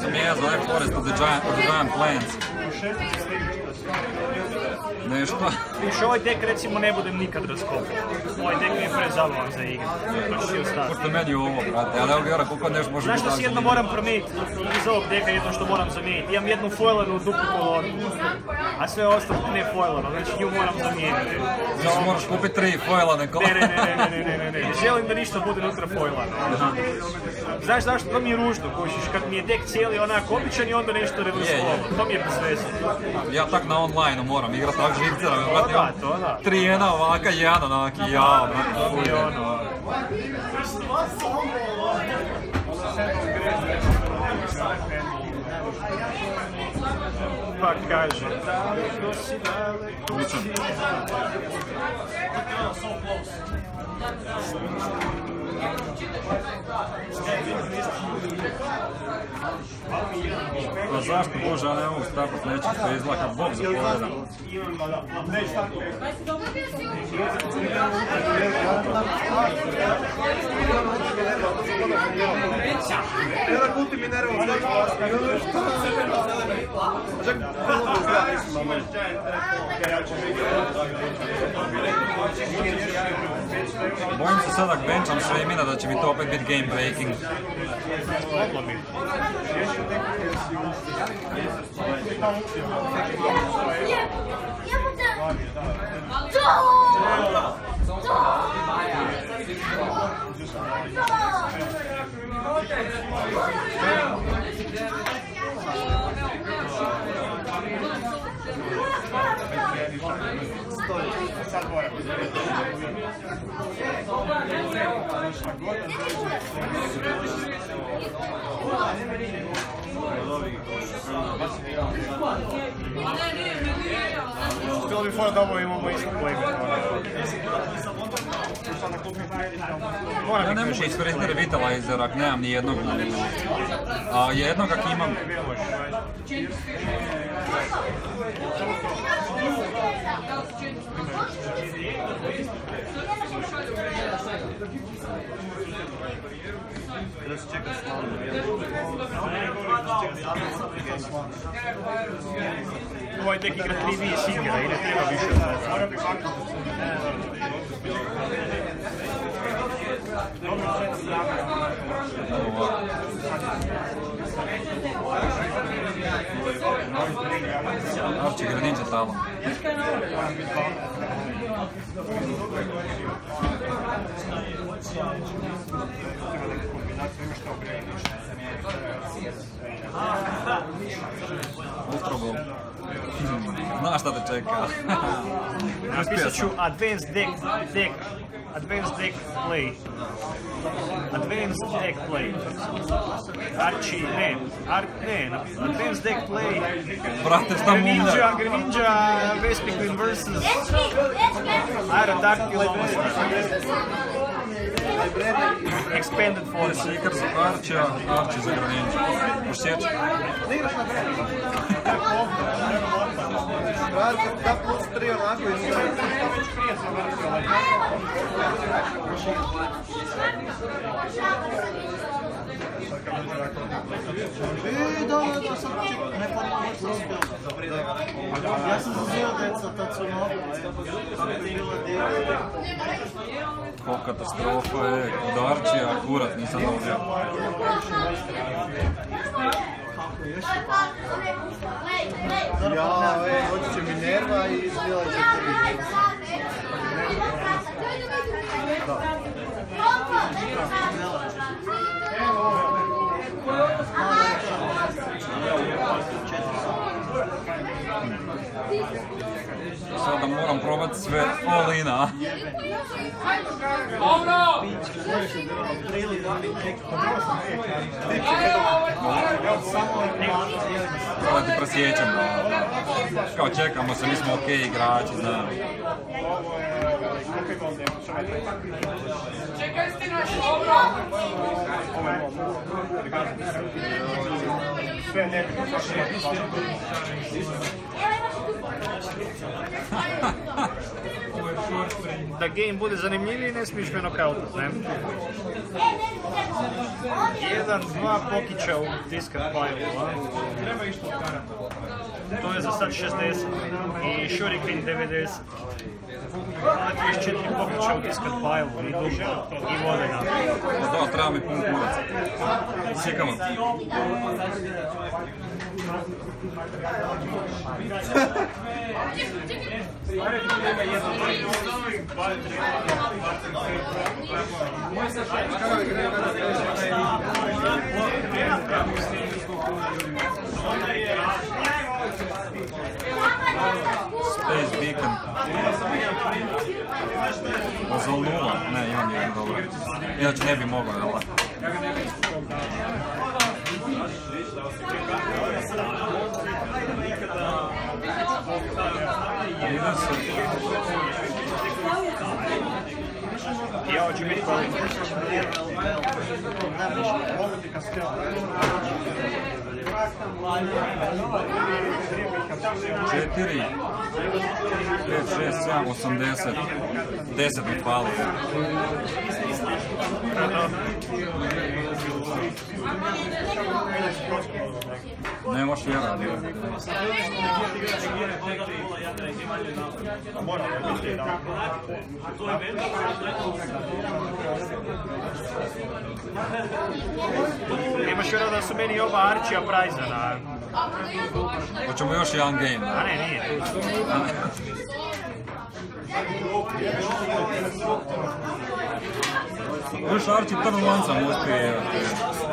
Samia Zoe Flores, the giant, the giant plants. Ну и что? još ovaj dek recimo ne budem nikad raskopio. Ovaj dek mi je prezabavan za igru. To ću ostati. Pošto meni ovo, brate, ali evo Vjera, koliko nešto može Znaš što si jedno moram promijeniti? Iz ovog deka jedno što moram zamijeniti. Imam jednu foilanu duplu koloru. A sve ostalo ne foilano, znači nju moram zamijeniti. Znači moraš kupiti tri foilane kolore. Ne, ne, ne, ne, ne, ne. Želim da ništa bude unutra foilano. Znaš zašto? To mi je ružno, kušiš. Kad mi je dek cijeli onak običan i onda nešto redoslovo. To mi je posvesno. Ja tak na online moram igrati, tak živcera. Toga. Tri jedna ovaka i jedan onak ja, brate, fuj. Ono. Ono. Pa kaže. Zašto Bože, ali ne mogu tako sleći, to je izlaka Bog za povedan. Era culto minério, eu não sei. Bojim se sada ako bencham sve imena da će mi to opet biti game breaking. Sad moramo. Šta god bilo bi fora dobro imamo isto pojme. Ono. Ja ne mogu iskoristiti revitalizer ako nemam ni jednog. A jednog ako imam. Da se čeka. Da se čeka. Tu vai ter que igrat riviisi igra, ili treba više Moram bi faktu. Dobro, sve ti zapravo. Arče gradinče tamo. Kombinacija ima što ograničiti. Ultra Ball. Znaš šta te čeka. Napisat ću Advanced Deck, deck, Advanced Deck Play. Advanced Deck Play. Archie, ne, Ar, ne, Advanced Deck Play. Brate, šta mumlja? Greninja, Greninja, Vespiquen vs. Aerodactyl Monster. expanded for the u kvarča kvarče Archer, granenje u sećanju ne E, da, da, da, sad čekaj, ne pa možda uspjelo. Ja sam zazio deca, tad su djela. Ko katastrofa je, od Arčija, kurat nisam dobio. Ja, ej, hoće će Minerva i izbila će Sada moram probati sve all in, a? Sada ti presjećam. Kao čekamo se, mi smo ok igrači, znam seconde, non Da game bude zanimljiviji ne smiješ me nokautat, ne? Jedan, dva pokića u diskat pajlu, Treba išto od karata. To je za sad 60 i Shuriken 90. Ima 34 pokića u file i duže i vode na. Pa da, treba mi pun kurac. Sikamo. Space Beacon. Ozolnula. Ne, imam jedan dobro. Inače ne bi mogao, jel? se. Ovo će biti kvalitetno. Četiri, pet, šest, sedam, osamdeset. Deset mi fali. Ne možeš vjerati. Imaš vjerovat da su meni oba Archija Prizena. Hoćemo još jedan game. A ne, nije. Još sam uspio jevati.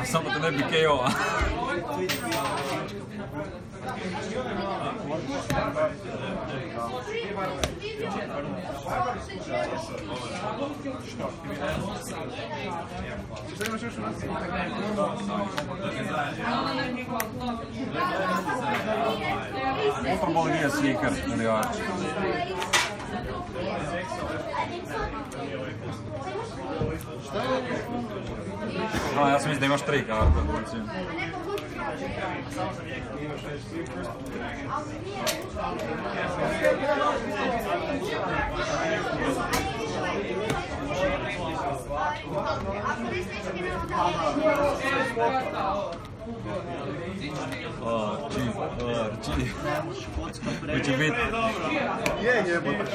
A samo da ne bi KO. Upravo nije Seeker ili Archie. A, ja sam mislim da imaš tri karte. recimo. Archie, Archie. Hoće biti... Je, jebote.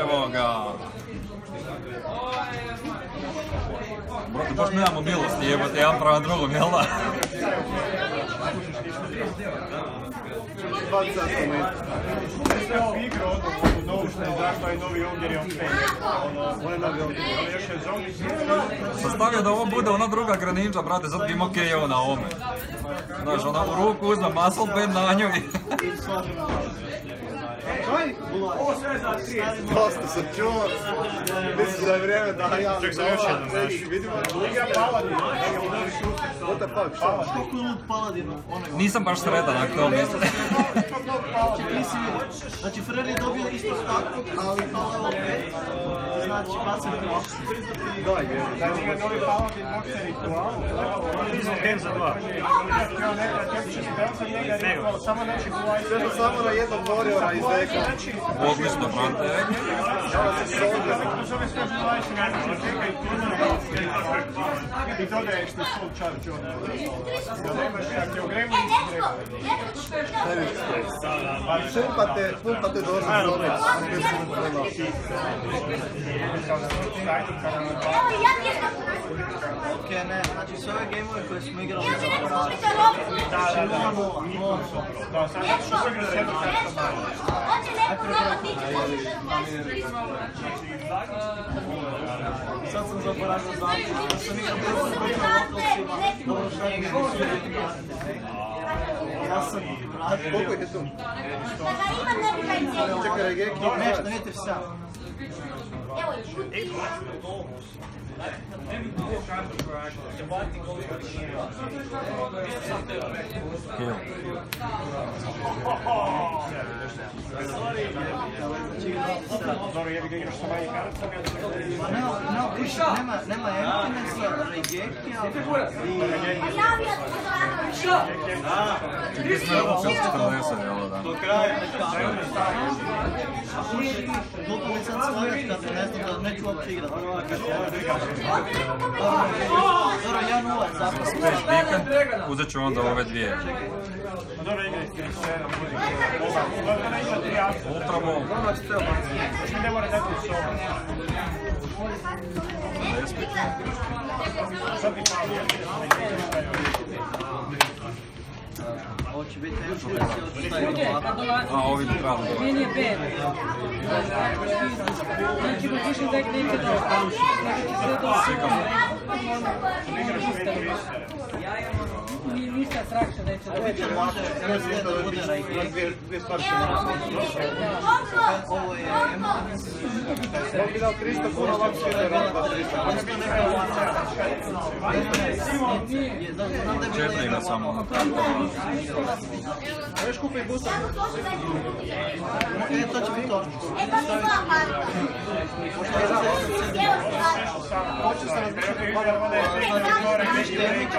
Evo ga. Brate, baš nemamo milosti, jebote, jedan prema drugom, jel da? 20 cm. igra novu što je izašla i novi Ogdjer je on on je novi Ogdjer. Ali još je zombi Sam stavio da ovo bude ona druga greninja, brate, sad bi imao KO na ovome. Znaš, ona u ruku uzme muscle band na nju i... Ovo sve za tri. Dosta sam čuo. Mislim da je vrijeme da ja... Ček, za još jednom, znaš. Vidimo. Igra Paladin. Neka novi sustav. What the fuck, šta? Što lud? Onaj. Nisam baš sretan ako to mislim. Znači, nisi vidio. Znači, Fred je dobio isto tako, ali kao level 5. Znači, bacim krok. Da, je. Znači Samo na jednog Warriora iz deka. Odlično, brate. Ovo se soldier. To zove sve gulajti na način čeka i tu I dodaješ ti full charge nemaš, ako je u gremu nisi gremu. Pumpate, pumpate dozu zone. Ok, ne, znači sve ove gameove koje smo igrali za. Da, da, da. 0-0, 0. Da, sad ću igrati jedno dečko, hoće neko robu tići Sad sam zaboravio znači, da sam igrao prvo prvo lokalcima. Dobro, šta je mi ja sam vratio. Koliko je tu? Da ga ima ne bi kaj. Čekaj, Regeki. Nešto. Evo, čuti. Kill. Dobro, jebi ga igraš sa manje karticama. Pa nema, nema, kući, nema, nema emptinessa, rejekija i... Javio se da Čekaj, sve ovo 40, jel da? Do kraja. A kući, koliko mi sad kad ne znam da neću uopće. Dobro, ja nula uzet ću onda ove dvije. Znači, ne mora Ovo će biti emptiness i očitajem ovako. A, ovi trebali dobro. Meni je bed. Znači, ga više dek neće. Sve strakše neće doći. Biće može sve da bude Dvije, dvije stvari se moram. Ovo je bi dao 300 kuna, ovako si da rada 300. Isto neka ovako. Je, da, znam da je bila Četiri ima samo. Možeš kupiti booster? E, to će biti to. E, to mi sva parka. Evo se Hoće se razmišljati je neka gore, Imaš neki damage, rejka,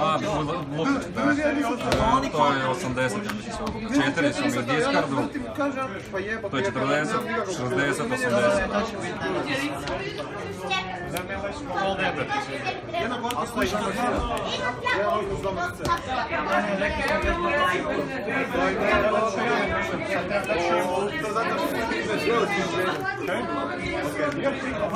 A, lupit te. To je 80, ja mislim sve. Četiri su mi u jebote. to je 40, 60, 80. To će biti Jedna gorka stoji na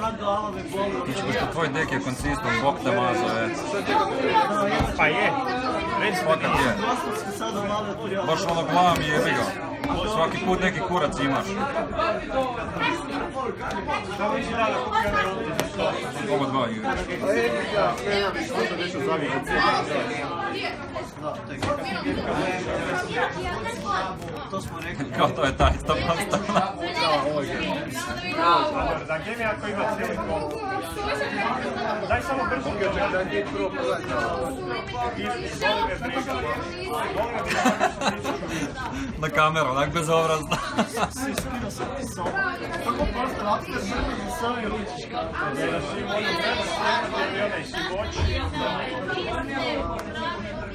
Jedan ovdje uz domaćice. To zato što ti ti već veliki želje. Još ti komanda ubija, evo, šta sam prije je je onak. Znači. Pa ono da kupi onaj ulti za 100. Oba dva igraš. A je. To smo rekli. Kao to je taj postana. Dobro, da gemi ako ima cijeli komp. Daj samo brzo ga Da nije prvo pogledaj. I. Na kameru, onak bezobrazno. Svi skino se pisao. Kako prosto napite brzo za sami ručiš kako. Jer voli vremena, sve i. Sve čekaj pa sve. E, to.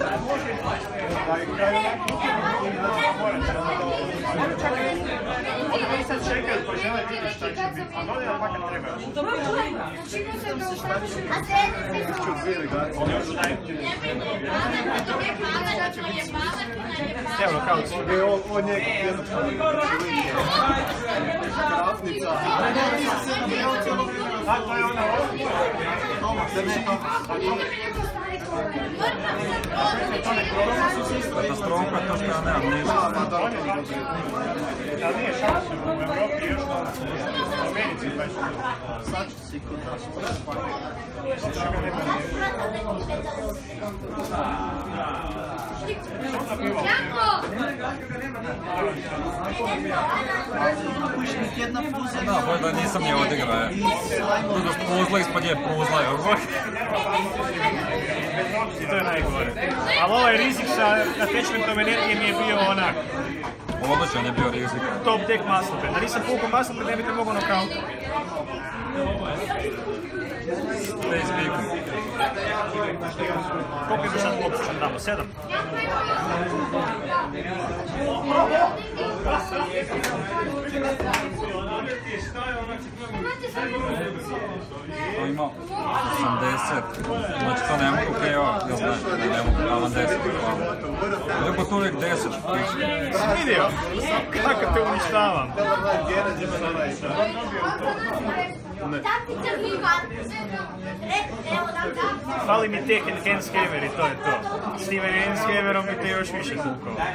još na u Americi pa je Sad ću si kod nas. što ga nema. Kuš niti jedna fuzija. Da, bolje da nisam ni odigrao, je. Tu da spuzla ispod je. I to je najgore. Ali ovaj rizik sa energije mi je bio onak. Odličan je bio rizik. Top deck Muscle Da nisam pukao ne bi te mogao nokauta. Koliko je sad opušten tamo? Sedam? Ima 80. Znači to ne mogu KO, ja ne mogu, taman 10. Iako to uvijek 10 piše. Vidio? Kako te uništavam? Taktica Ivan. Evo dam da. Fali mi Tekken Handscammer i to je to. S tim Handscammerom bi te još više kukao. Daj,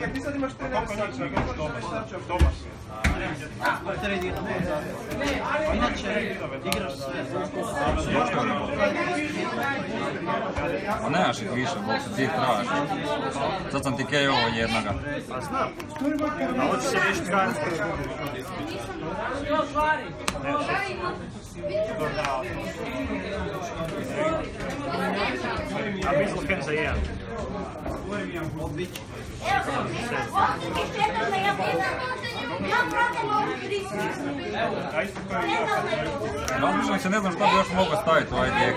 jer ti sad imaš trenere sača, kako ćeš sača? Pa ne, je. ne, ne, ne, ne, Inače, igraš sve. Nemaš ih više, bok se ti traži. Sad sam ti KO jednoga. Pa znam. A hoće se ne, kada se pregubiš. A mi smo Kenza 1. Razmišljam se, ne znam šta bi još mogao staviti u ovaj dijek.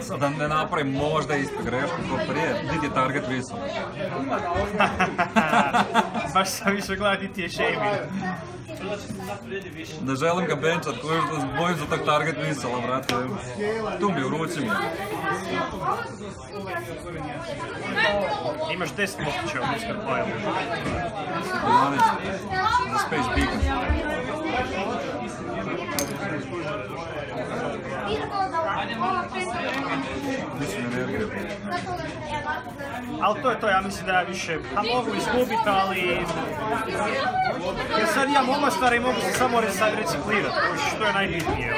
Sad da ne napravim možda istu grešku kao prije, niti je target visok. Baš sam više gledati ti je shaming. Ne želim ga benčat, koji što bojim za tog target visala, brate. Tu mi, u ruci mi. Imaš 10 moguće u Mr. Pile. 12. Za Space Beacon. Ali to je to, ja mislim da ja više, pa mogu izgubiti, ali... Jer sad imam omastara i mogu se samo reciklirati, što je najbitnije.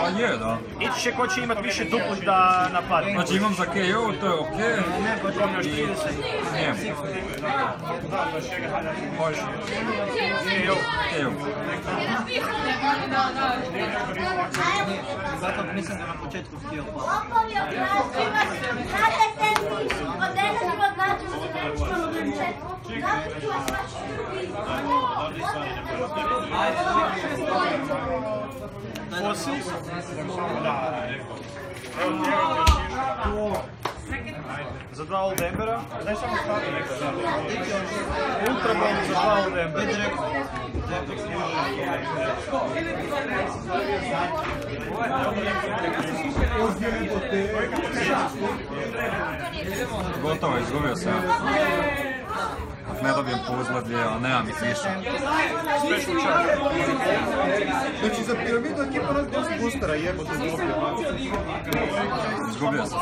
Pa je, da. Ići će ko će imat više duplih da napadne. Znači imam za KO, to je okej. To mi još 30. Nijem. Može. Evo, KO. Zato nisam ga na početku htio pa. Lopovi obrazivaš, radite mi, od od način si nešto uče. Zato ću vas vaš Fossils. Za dva Old Embera. Daj samo stavi neka da. Ultra Bomb za dva Old Embera. Gotovo, izgubio sam. Ako ne dobijem dvije, ali nemam ih više. Znači za piramidu ekipa nas dosta boostera jebote zlopio. Izgubio sam.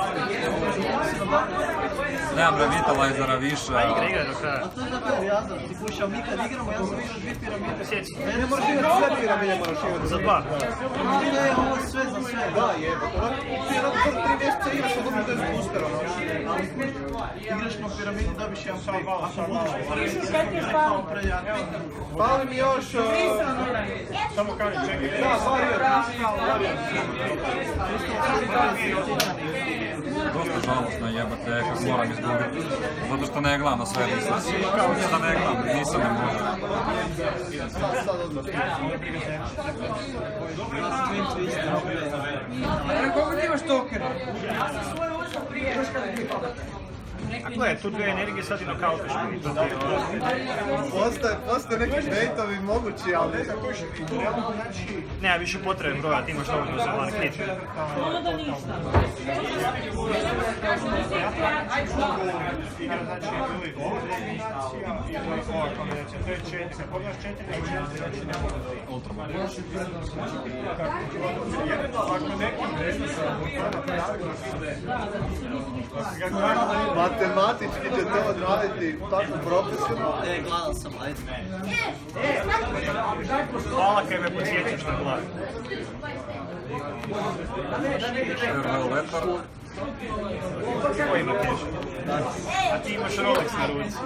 Nemam revitalizera više, Igra, a... igra do kraja. A to je zato ja znam, ti kušao, mi kad igramo, ja sam igrao dvije piramide. Sjeci. Ne moraš imati sve piramide, moraš imati. Za dva. Ne, ovo sve za sve. Da, jebote. Prije onako prvo tri mjeseca igraš, a dobiješ 10 boostera, ono. Igraš na piramidi, dobiš jedan pik. Ako prejak. Fali mi još... uh, Samo kaži, čekaj. Da, variant. Dosta žalostno jebate, kako moram izgubiti. Zato što ne gledam na sve liste. Da ne gledam, nisam ne može. A gledaj, tu dvije energije sad i nokautiš mi. To ti je ono- Postoje, postoje neki bejtovi mogući, ali... Nema više potrebe broja, ti imaš dovoljno za knit. Onda ništa. Igra Matematički će to odraditi tako profesionalno. E, gledao sam, ajde. Hvala kaj me podsjećaš na. Ko ima keša? A ti imaš Rolex na ruci.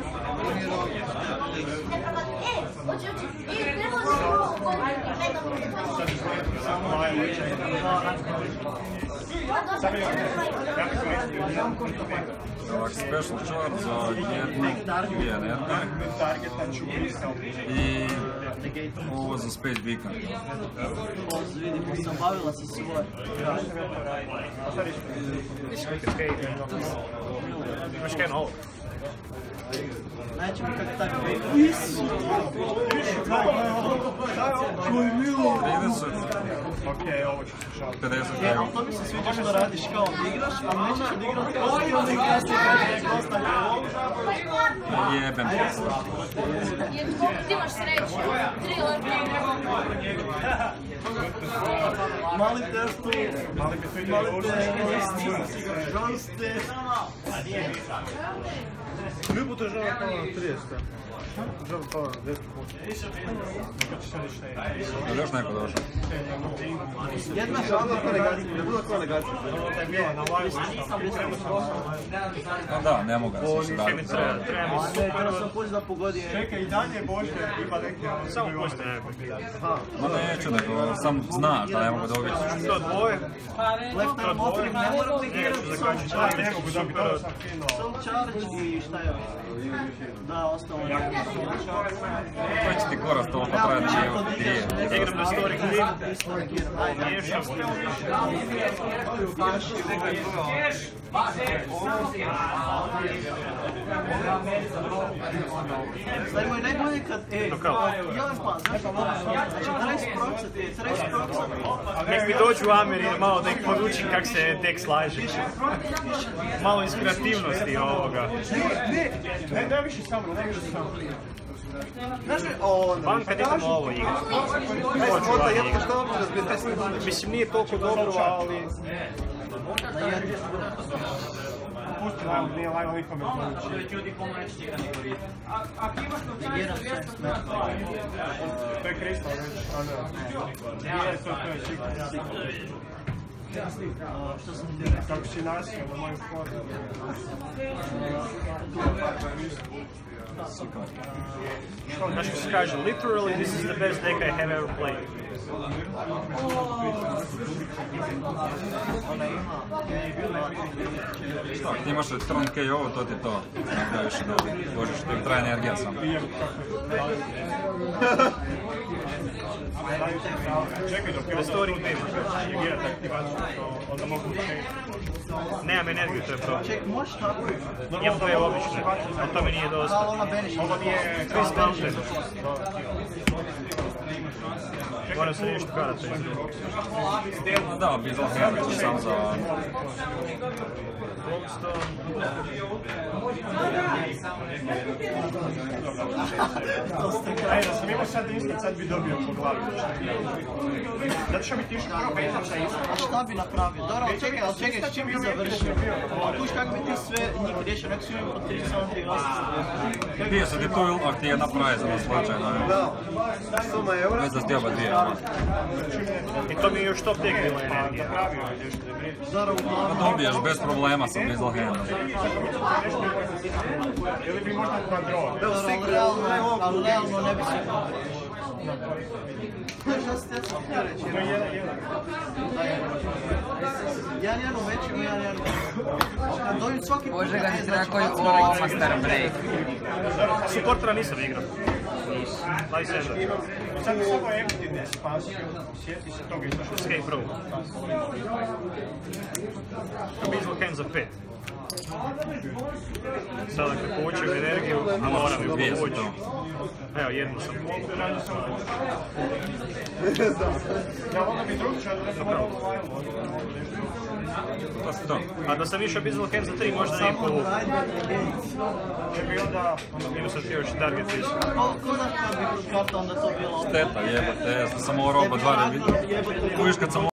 Ovak special charge za jednu, dvije energije. target, znači ubisa I ovo za Space Beacon. Vidimo, sam bavila se svoje. Kaj, imaš kaj novo? Neće mi kako tako biti. Isu! Koji milo! 30, Ok, ovo ću slušati. 50 E, evo. ali to mi se sviđa što radiš kao igraš, ali nećeš odigrati kao i onda igraš se kada je gosta Jebem. Ti imaš sreću. Lorke. Mali testu, Ali bi to ide mali testu, žoste. Ljubo to kao na 30. Žele kao na 10%. Je još neko došao? Jedna Žele kao negacija, ne bude kao negacija. A da, ne mogu se se mi treba? sam pući da pogodi. Čekaj, i dalje Bože ima neke... Samo pusti nekako. Ma neću, nego sam zna da ne mogu dobiti. To dvoje? Left arm ne mora Neću odigrati. zakačiti. Samo Ne mogu dobiti Ovo prvo. sam fino. Samo charge i šta je? Da, ostalo je. Koji će ti korast ovo pa traje dvije, dvije. Igram na story clean. Ajde, Miješam. Stari moj, najbolje kad... E, Nokaut. joj pa, znaš što? Znači, 30 procent, 30 procent. Nek mi dođu u Ameri malo da ih podučim kak se tek slaže. Malo inspirativnosti ovoga. Ne, ne, ne više samo, ne više samo. Znaš li, o, Van kad idemo ovo razbije Mislim nije toliko dobro, ali... pusti live, nije live nikome poruči. Jedan šest metara. To je kristal već, a ne. Nije, to, to je čik. A, Što sam ti rekao? Kako si nasio na moju formu. Znaš što se kaže, literally this is the best deck I have ever played. Šta, ti imaš Tron KO, to ti je to. Ne da više da možeš, ti traje energija samo. Čekaj dok je aktivaciju, to onda mogu. Nemam energiju, to je problem. Ček, možeš tako? Imam dve obične, ali to mi nije dosta. Ovo mi je Chris Mountain. Moram se riješiti karata. Ma da, Bizzle Hand sam za... Ajde, da sam imao sad instant, sad bi dobio. Zato što bi ti išao prvo. A šta bi napravio? Dobro, ali čekaj, ali čekaj, s čim bi završio? Kuš kako bi ti sve njih riješio, nek su imali po 3 samo 3 Bio sam ti tu, ti jedna prize na slučajno. Da, suma eura. Već oba dvije. I to mi je još bila energija. Napravio je nešto, Pa dobiješ bez problema sa Bizzle Handom. Ili bi možda ali realno, realno ne bi se šta se te sam htio reći? To je jedan, jedan. Jedan jedan uvećimo, jedan jedan Kad dođem svaki put... Bože ga ne, treba koji bacim o, Rex. master break. Supportera nisam igrao. 27. Sad samo se toga i to što Escape room. Abyssal Hand za 5. Sada kad povučem energiju, a moram ju povući. Evo, jednu sam Ja onda bi drugčije, ali ne moramo To su to. A da sam išao Abyssal Hand za 3, možda ne. Če bi onda... Imao sam ti još target onda bilo? Šteta, jebate, ja sam samo ovo robo dva da vidim. Kuviš kad sam